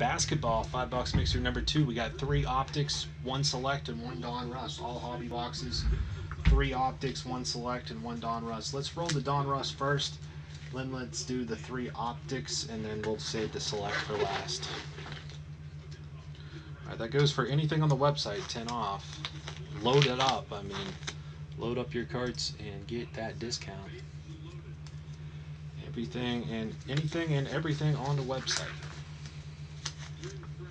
basketball, five box mixer number two. We got three optics, one select, and one Donruss. All hobby boxes. Three optics, one select, and one Donruss. Let's roll the Donruss first. Then let's do the three optics, and then we'll save the select for last. All right, that goes for anything on the website, 10 off. Load it up. I mean, load up your carts and get that discount. Everything and anything and everything on the website.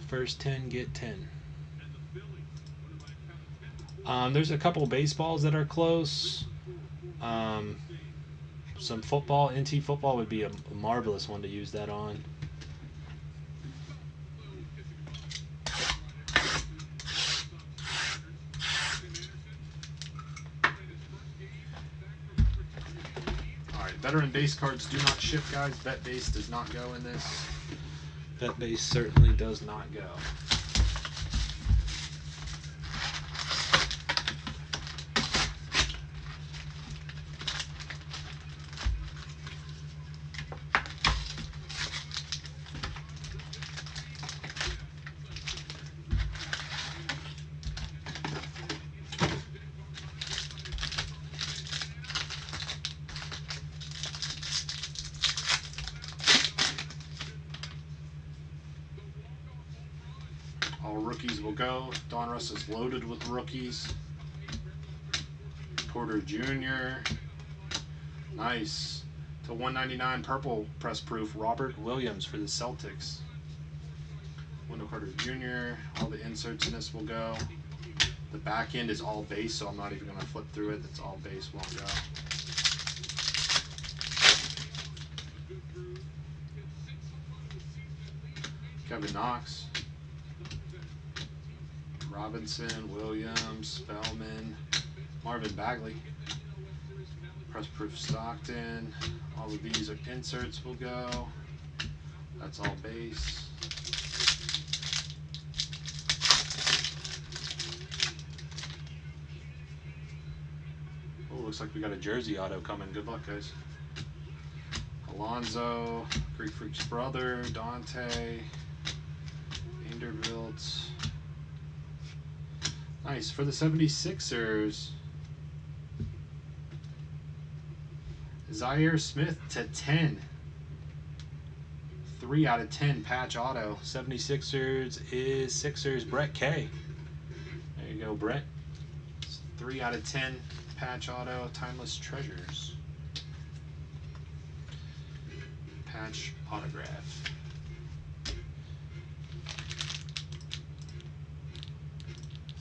First 10 get 10. Um, there's a couple baseballs that are close. Um, some football, NT football would be a, marvelous one to use that on. Alright, veteran base cards do not ship, guys. Bet base does not go in this. Vet base certainly does not go. All rookies will go. Donruss is loaded with rookies. Porter Jr. Nice. To 199 purple press proof, Robert Williams for the Celtics. Wendell Carter Jr. All the inserts in this will go. The back end is all base, so I'm not even going to flip through it. It's all base, won't go. Kevin Knox. Robinson, Williams, Spellman, Marvin Bagley, Press Proof Stockton. All of these are inserts will go. That's all base. Oh, looks like we got a jersey auto coming. Good luck, guys. Alonzo, Greek Freak's brother, Dante, Nice. For the 76ers, Zhaire Smith to 10. 3 out of 10 patch auto. 76ers is Sixers Brett K. There you go, Brett. 3 out of 10 patch auto. Timeless Treasures. Patch autograph.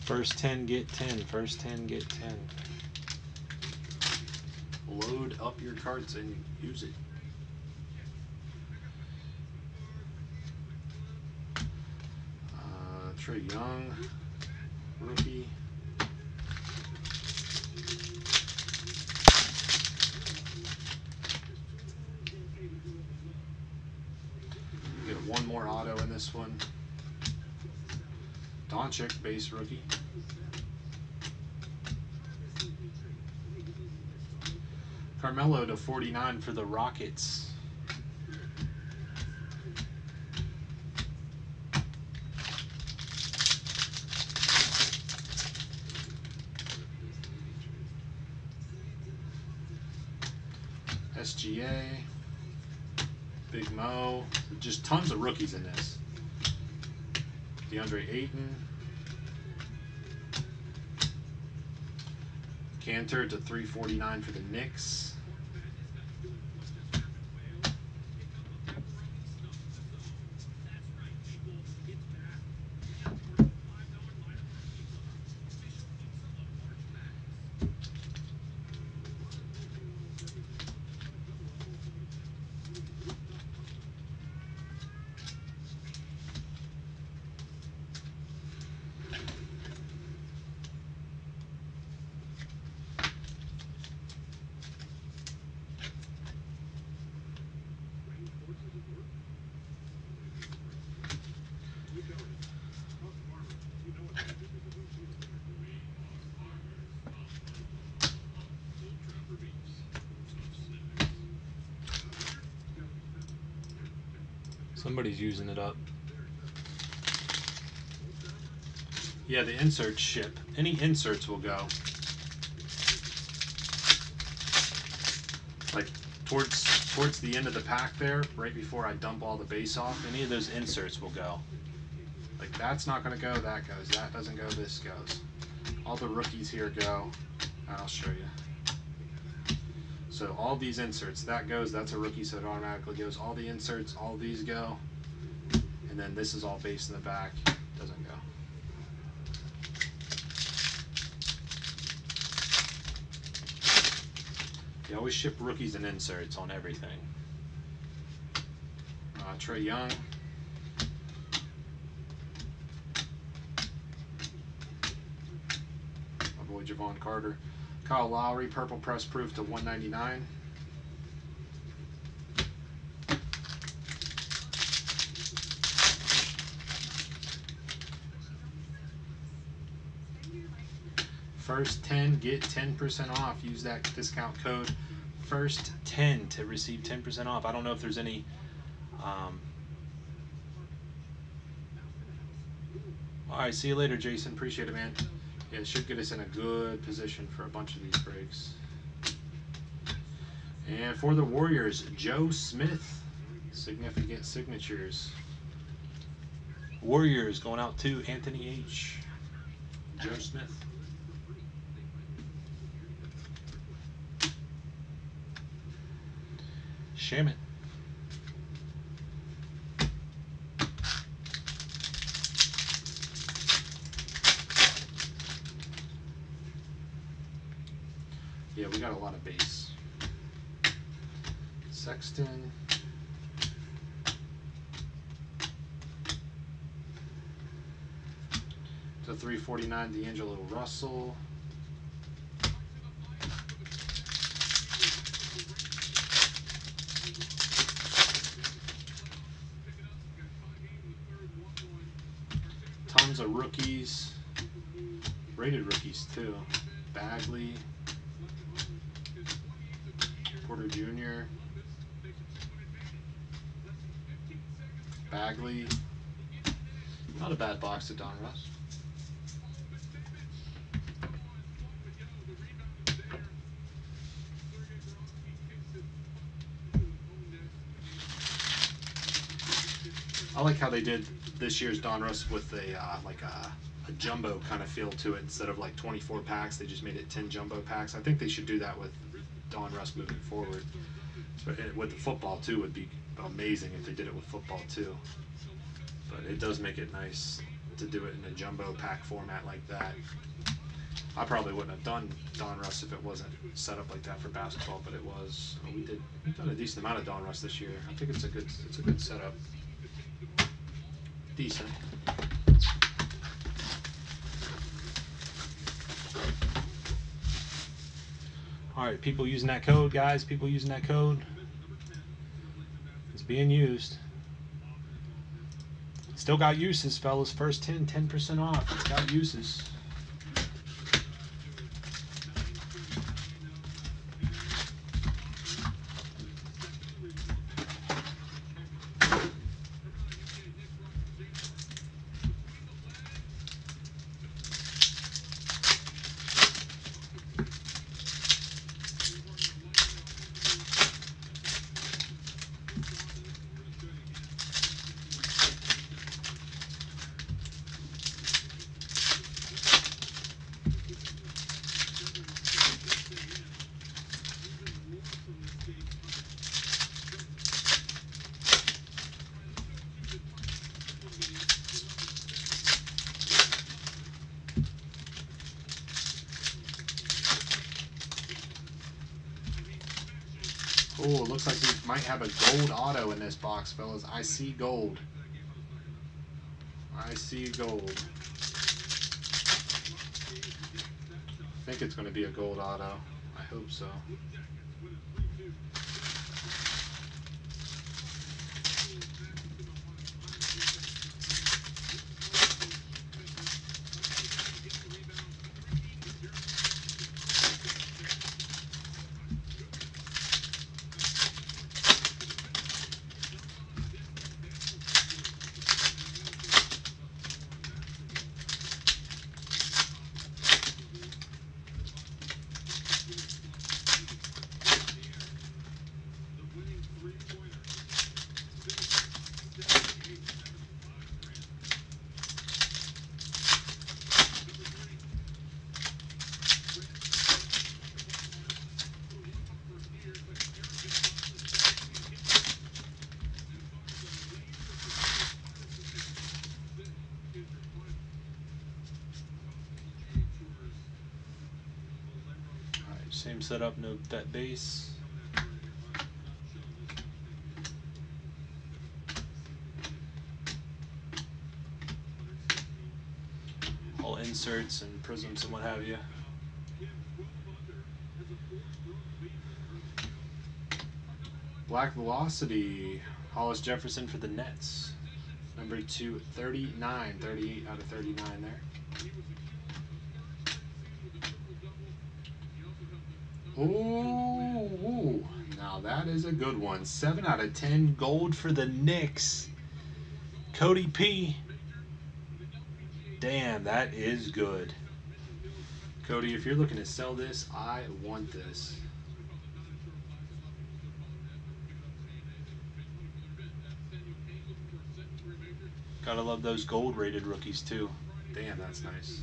First 10 get 10. First 10 get 10. Load up your carts and use it. Uh, Trae Young, rookie. Get one more auto in this one. Doncic, base rookie. Carmelo to 49 for the Rockets. SGA. Big Mo. Just tons of rookies in this. DeAndre Ayton. To 349 for the Knicks. Somebody's using it up. Yeah, the inserts ship. Any inserts will go. Like towards towards the end of the pack there, right before I dump all the base off, any of those inserts will go. Like that's not gonna go, that goes, that doesn't go, this goes. All the rookies here go. I'll show you. So all these inserts, that goes, that's a rookie, so it automatically goes. All the inserts, all these go. And then this is all base in the back, doesn't go. They always ship rookies and inserts on everything. Uh, Trae Young. My boy Jevon Carter. Kyle Lowry, purple press proof to 199. First 10 get 10% off. Use that discount code first 10 to receive 10% off. I don't know if there's any um, all right, see you later, Jason. Appreciate it, man. Yeah, it should get us in a good position for a bunch of these breaks. And for the Warriors, Joe Smith. Significant signatures. Warriors going out to Anthony H. Joe Smith. Shaman. Yeah, we got a lot of base. Sexton. To 349, D'Angelo Russell. Tons of rookies. Rated rookies, too. Bagley. Porter Jr. Bagley. Not a bad box of Donruss. I like how they did this year's Donruss with a uh, like a, a jumbo kind of feel to it instead of like 24 packs. They just made it 10 jumbo packs. I think they should do that with Donruss moving forward. So, and with the football too, would be amazing if they did it with football too. But it does make it nice to do it in a jumbo pack format like that. I probably wouldn't have done Donruss if it wasn't set up like that for basketball, but it was. Uh, we did we've done a decent amount of Donruss this year. I think it's a good it's a good setup. Decent. All right, people using that code, guys. People using that code. It's being used. Still got uses, fellas. First 10, 10% off. It's got uses. Oh, it looks like we might have a gold auto in this box, fellas. I see gold. I see gold. I think it's going to be a gold auto. I hope so. Same setup, no bet base. All inserts and prisms and what have you. Black Velocity, Hollis Jefferson for the Nets. Number two, 39, 38 out of 39 there. Ooh, now that is a good one. 7 out of 10 gold for the Knicks. Cody P. Damn, that is good. Cody, if you're looking to sell this, I want this. Gotta love those gold rated rookies too. Damn, that's nice.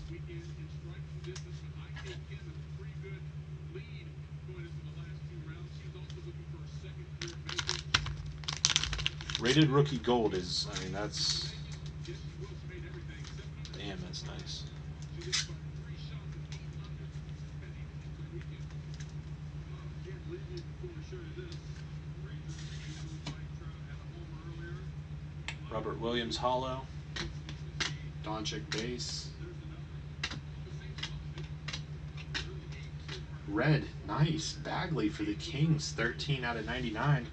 Rated rookie gold is, I mean, that's. Damn, that's nice. Robert Williams hollow. Doncic base. Red, nice. Bagley for the Kings, 13 out of 99.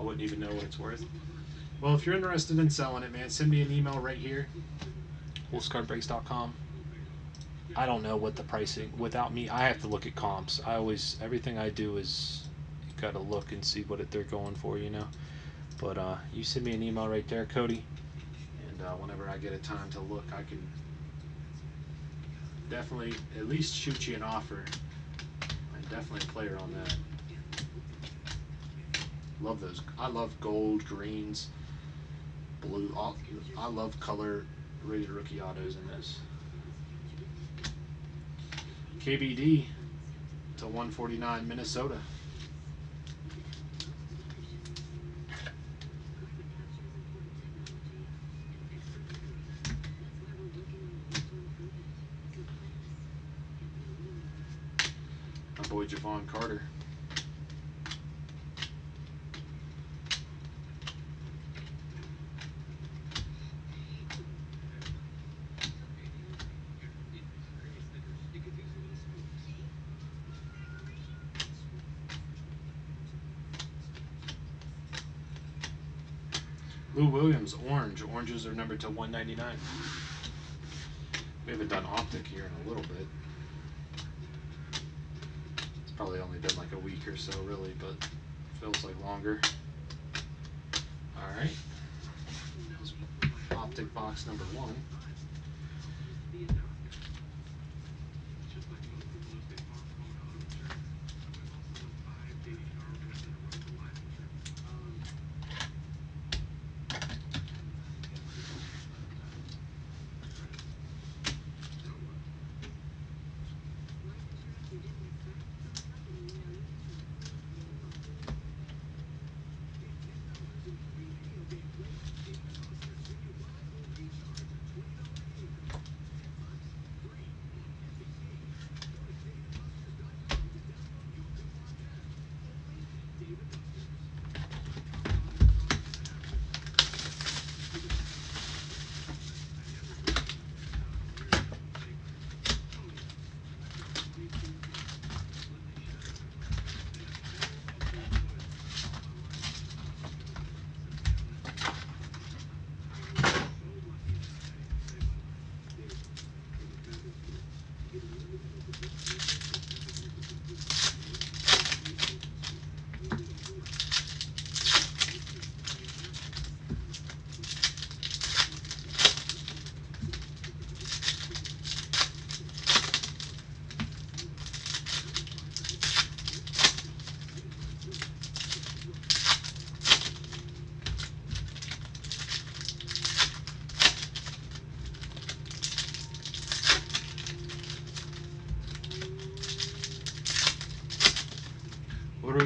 I wouldn't even know what it's worth. Well, if you're interested in selling it, man, send me an email right here. WolfesCardBreaks.com. I don't know what the pricing. Without me, I have to look at comps. I always everything I do is you got to look and see what it, they're going for, you know. But uh, you send me an email right there, Cody, and uh, whenever I get a time to look, I can definitely at least shoot you an offer. And definitely a player on that. Love those. I love gold, greens, blue. All, I love color rated rookie autos in this. KBD to 149 Minnesota. My boy Jevon Carter. Lou Williams, orange. Oranges are numbered to 199. We haven't done optic here in a little bit. It's probably only been like a week or so, really, but feels like longer. All right. Optic box number one.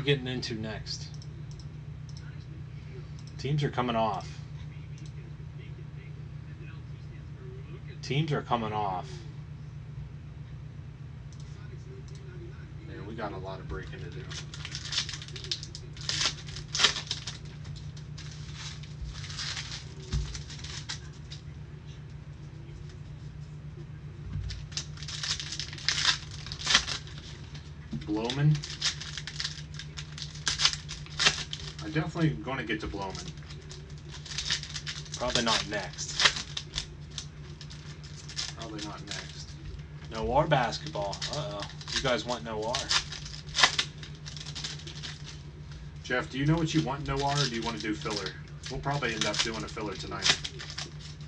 getting into next. Teams are coming off. Teams are coming off. Man, we got a lot of breaking to do. Definitely going to get to Blowman. Probably not next. Probably not next. Noir basketball. Uh oh. You guys want no Noir? Jeff, do you know what you want no Noir or do you want to do filler? We'll probably end up doing a filler tonight.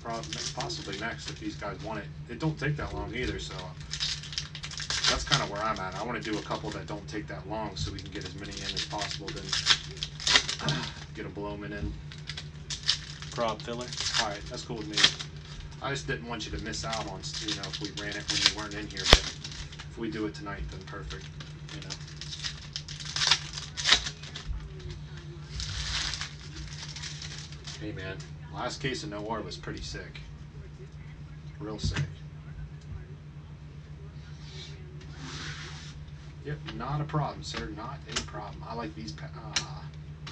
Prob- Possibly next if these guys want it. It don't take that long either, so that's kind of where I'm at. I want to do a couple that don't take that long so we can get as many in as possible. Then get a Blowman in. Prob filler. All right, that's cool with me. I just didn't want you to miss out on, you know, if we ran it when you weren't in here. But if we do it tonight, then perfect. You know. Hey man, last case of Noir was pretty sick. Real sick. Yep, not a problem, sir. Not a problem. I like these. Uh,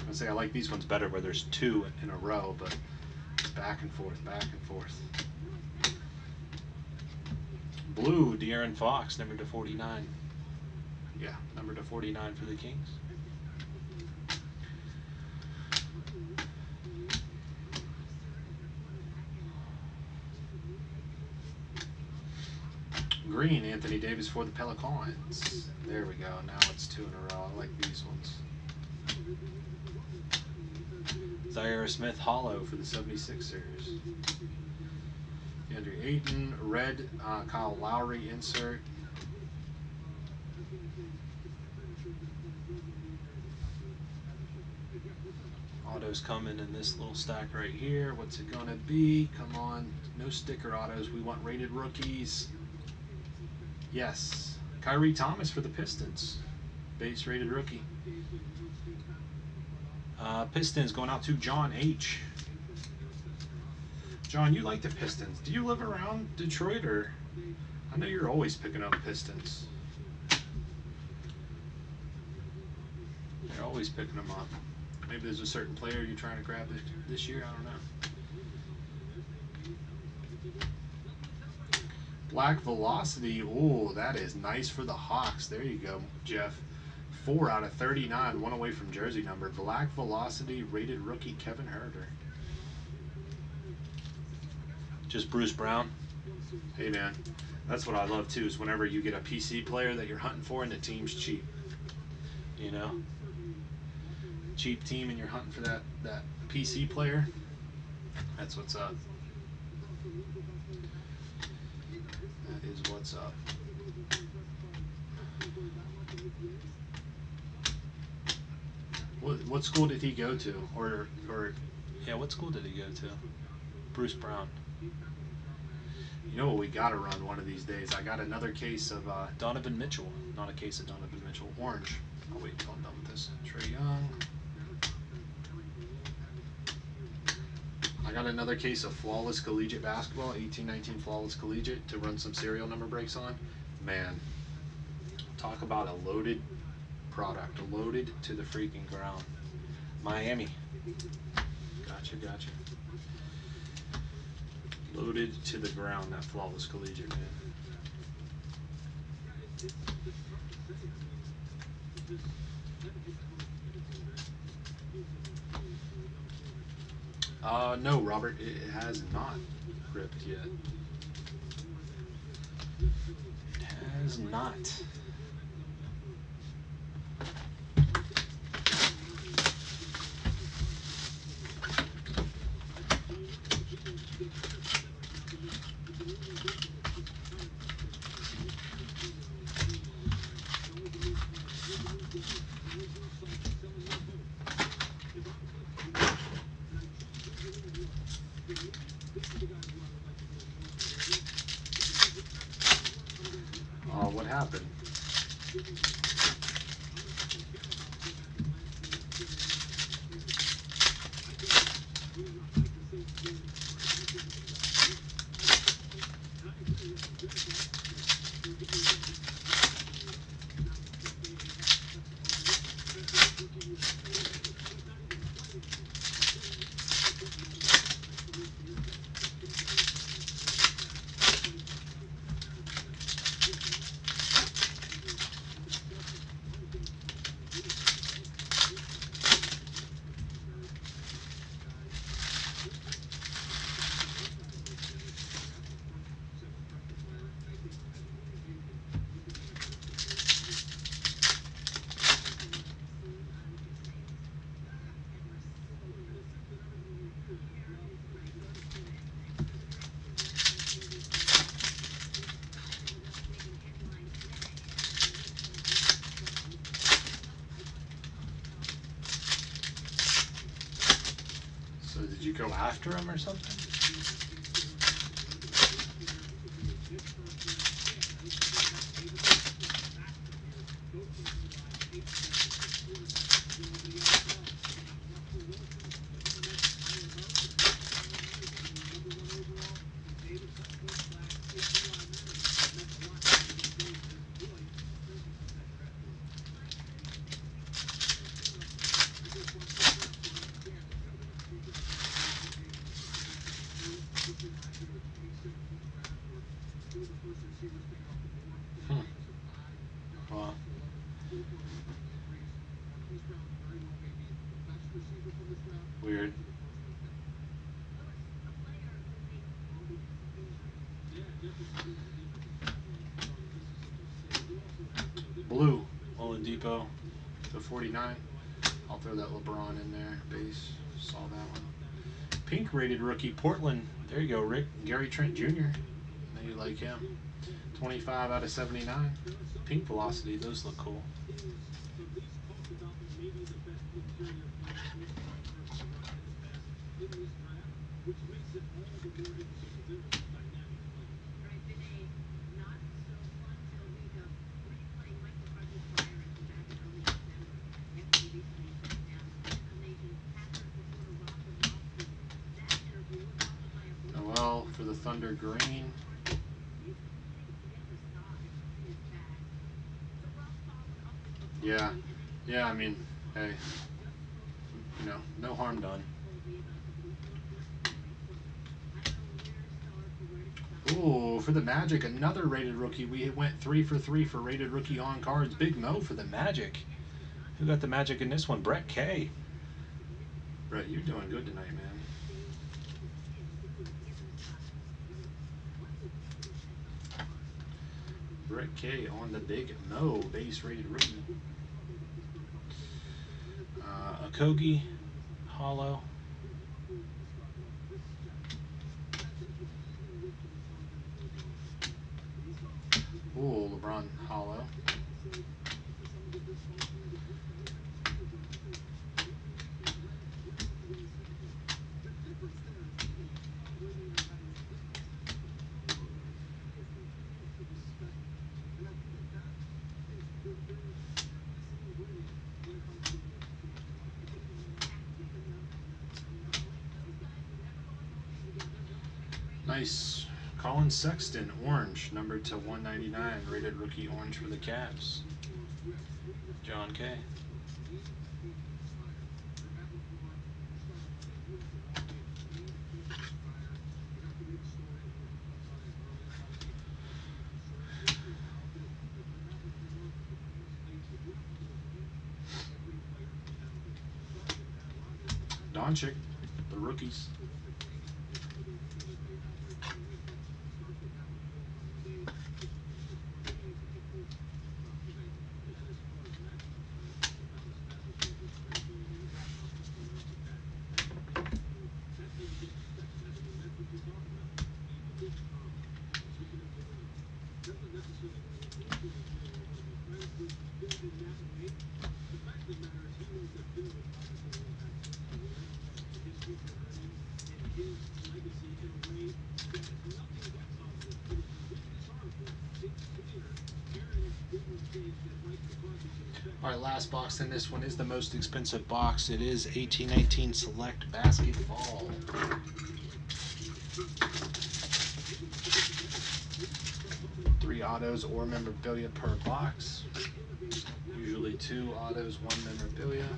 gonna say I like these ones better where there's two in a row, but back and forth, back and forth. Blue, De'Aaron Fox, number to 49. Yeah. Number to 49 for the Kings. Green, Anthony Davis for the Pelicans. There we go. Now it's two in a row. I like these ones. Zhaire Smith Hollow for the 76ers. Andrew Ayton, red uh, Kyle Lowry insert. Autos coming in this little stack right here. What's it gonna be? Come on, no sticker autos. We want rated rookies. Yes. Khyri Thomas for the Pistons. Base rated rookie. Uh, Pistons going out to John H. John, you like the Pistons. Do you live around Detroit or I know you're always picking up Pistons. You're always picking them up. Maybe there's a certain player you're trying to grab this, this year. I don't know. Black Velocity. Ooh, that is nice for the Hawks. There you go, Jeff. Four out of 39, one away from jersey number. Black Velocity rated rookie Kevin Huerter. Just Bruce Brown. Hey man, that's what I love too. Is whenever you get a PC player that you're hunting for and the team's cheap. You know, cheap team and you're hunting for that that PC player. That's what's up. That is what's up. What what school did he go to, or or yeah. What school did he go to? Bruce Brown. you know what we got to run one of these days? I got another case of uh, Donovan Mitchell. Not a case of Donovan Mitchell. orange. I'll wait until I'm done with this. Trae Young. I got another case of flawless collegiate basketball, 1819 flawless collegiate to run some serial number breaks on. Man, talk about a loaded product, loaded to the freaking ground. Miami. Gotcha, gotcha. Loaded to the ground, that flawless collegiate, man. Uh, no, Robert, it has not ripped yet. It has not. After him or something? Oladipo. to 49. I'll throw that LeBron in there. Base. Saw that one. Pink rated rookie Portland. There you go, Rick. Gary Trent Jr. Know you like him. 25 out of 79. Pink velocity. Those look cool. Thunder Green. Yeah. Yeah, I mean, hey. You know, no harm done. Ooh, for the Magic, another rated rookie. We went three for three for rated rookie on cards. Big Mo for the Magic. Who got the magic in this one? Brett K. Brett, you're doing good tonight, man. Brett K on the Big no base rated rookie. Uh, Okogie. Hollow. Ooh, LeBron Hollow. Nice. Collin Sexton, orange, numbered to 199, rated rookie orange for the Cavs. John K. Doncic, the rookies. All right, last box in this one is the most expensive box. It is 1819 Select Basketball. Three autos or memorabilia per box. Usually two autos, one memorabilia.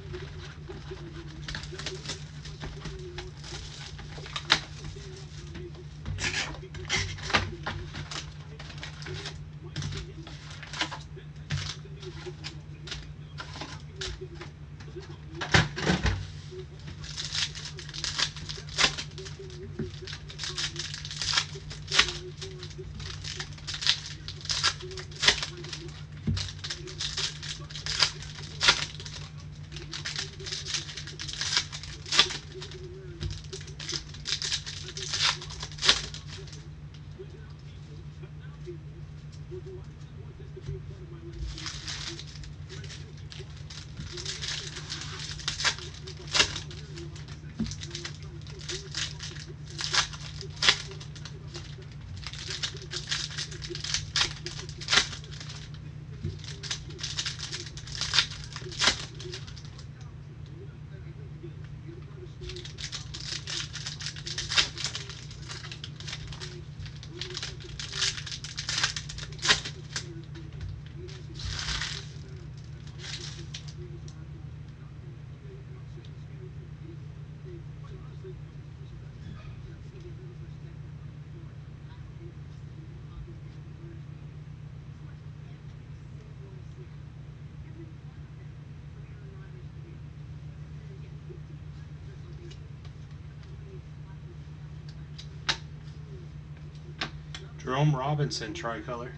Jerome Robinson tricolor.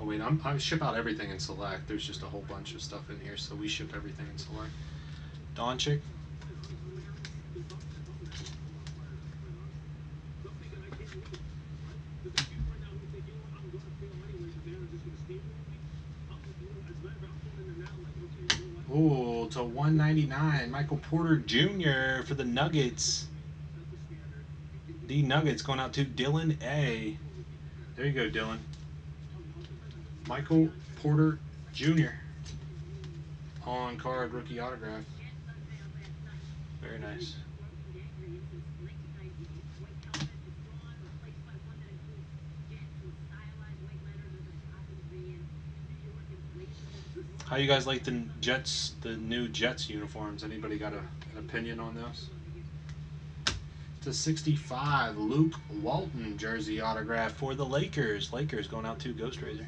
Oh wait, I'm, I ship out everything in select. There's just a whole bunch of stuff in here, so we ship everything in select. Doncic. Ooh, to 199, Michael Porter Jr. for the Nuggets. The Nuggets going out to Dylan A. There you go, Dylan. Michael Porter Jr. on card rookie autograph. Very nice. How you guys like the Jets, the new Jets uniforms? Anybody got a, an opinion on those? To 65, Luke Walton Jersey autograph for the Lakers. Lakers going out to Ghost Razor.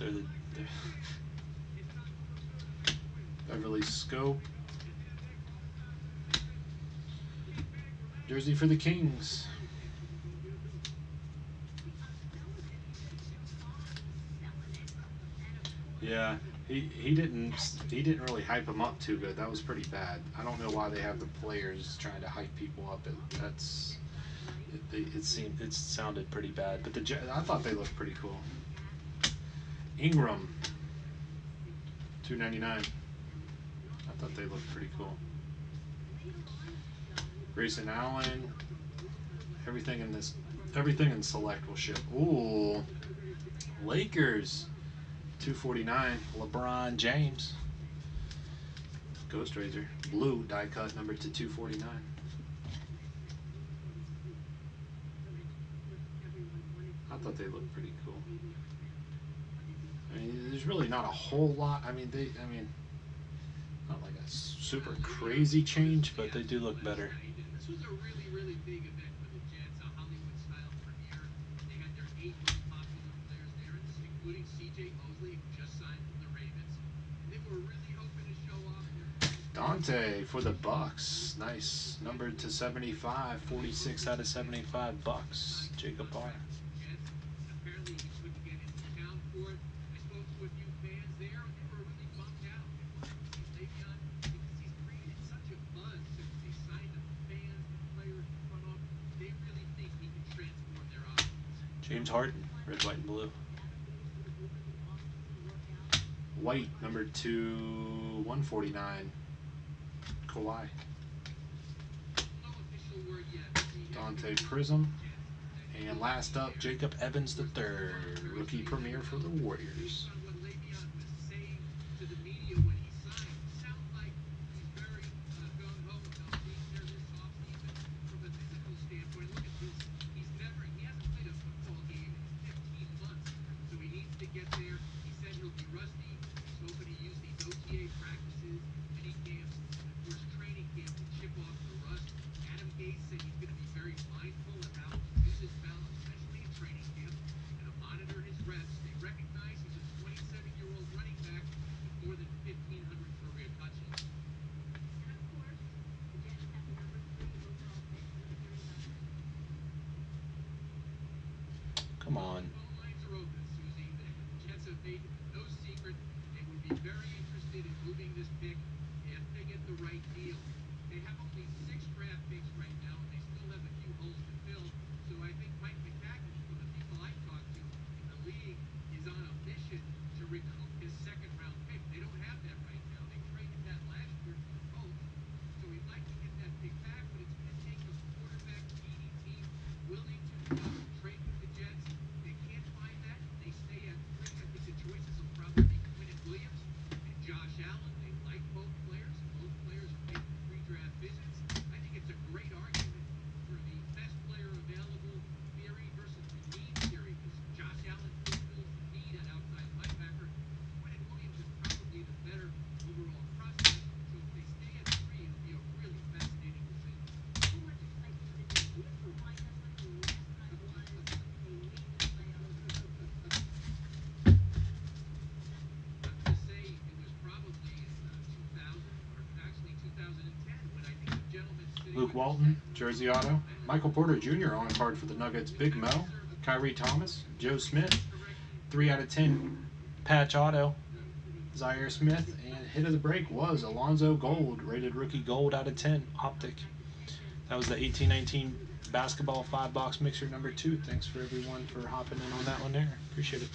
They're the, they're Beverly Scope. Jersey for the Kings. Yeah, he, he didn't he didn't really hype him up too good. That was pretty bad. I don't know why they have the players trying to hype people up. It, that's it, it seemed it sounded pretty bad, but the I thought they looked pretty cool. Ingram, two ninety nine. I thought they looked pretty cool. Grayson Allen. Everything in this, everything in select will ship. Ooh, Lakers, two forty nine. LeBron James. Ghost Razor, blue die cut number to two forty nine. I thought they looked pretty cool. I mean, there's really not a whole lot. I mean, they. I mean, not like a super crazy change, But they do look better. This was a really, really big event for the Jets, a Hollywood-style premiere. They had their eight most popular players there, including C.J. Mosley, who just signed from the Ravens. And they were really hoping to show off Donte for the Bucks. Nice. Numbered to 75. 46 out of 75 bucks. Jacob Barr. Jets. Apparently, he couldn't get into town for it. I spoke to a few fans there, and they were really bummed out. They wanted to see Le'Veon because he's created such a buzz since they signed him. Fans, the players, the front office, they really think he can transform their offense. James Harden. Red, white, and blue. White, number to 149. Kawhi. Donte Prism. And last up, Jacob Evans the third. rookie premiere for the Warriors. Luke Walton, jersey auto. Michael Porter Jr. on card for the Nuggets. Big Mo, Khyri Thomas, Joe Smith, three out of ten patch auto. Zhaire Smith and hit of the break was Alonzo Gold, rated rookie gold out of ten optic. That was the 1819 basketball five box mixer number two. Thanks for everyone for hopping in on that one there. Appreciate it.